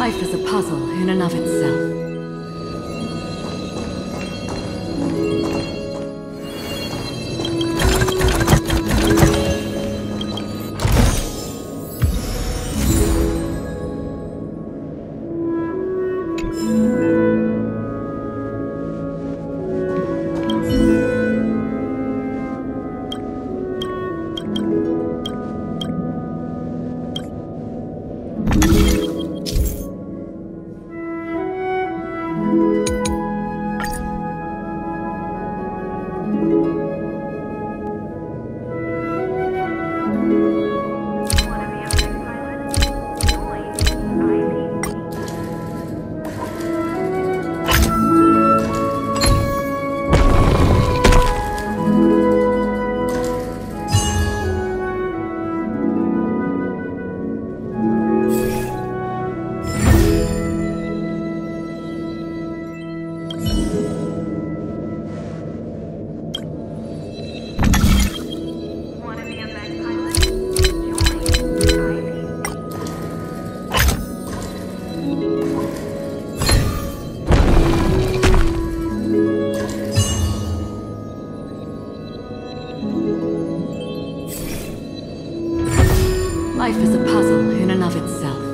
Life is a puzzle in and of itself. Life is a puzzle in and of itself.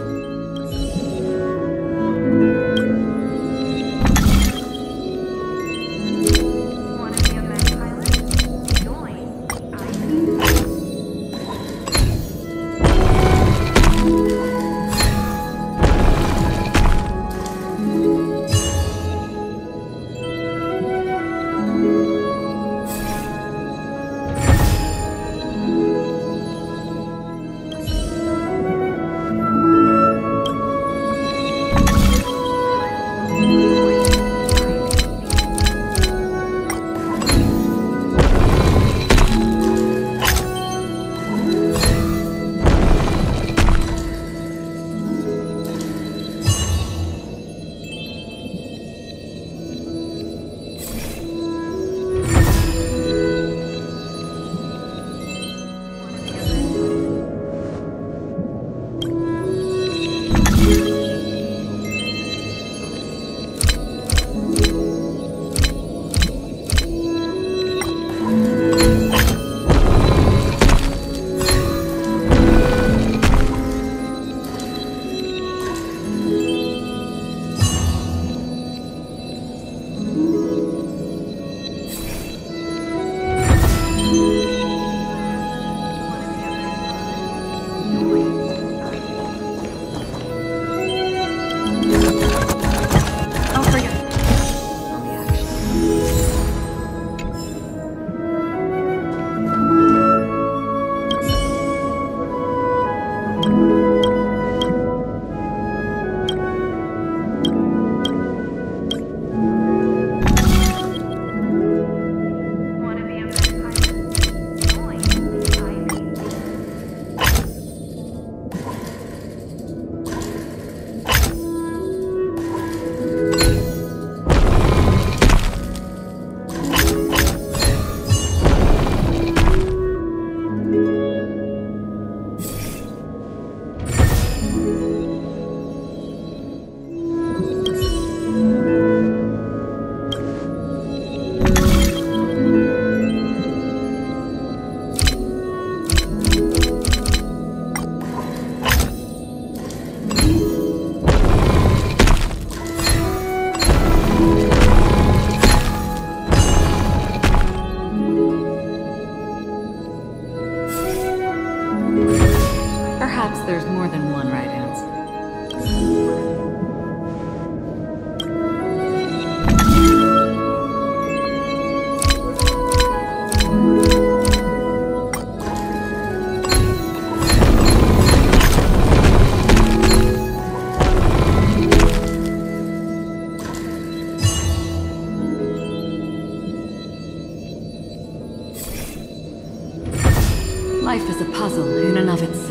than one right answer. Life is a puzzle in and of itself.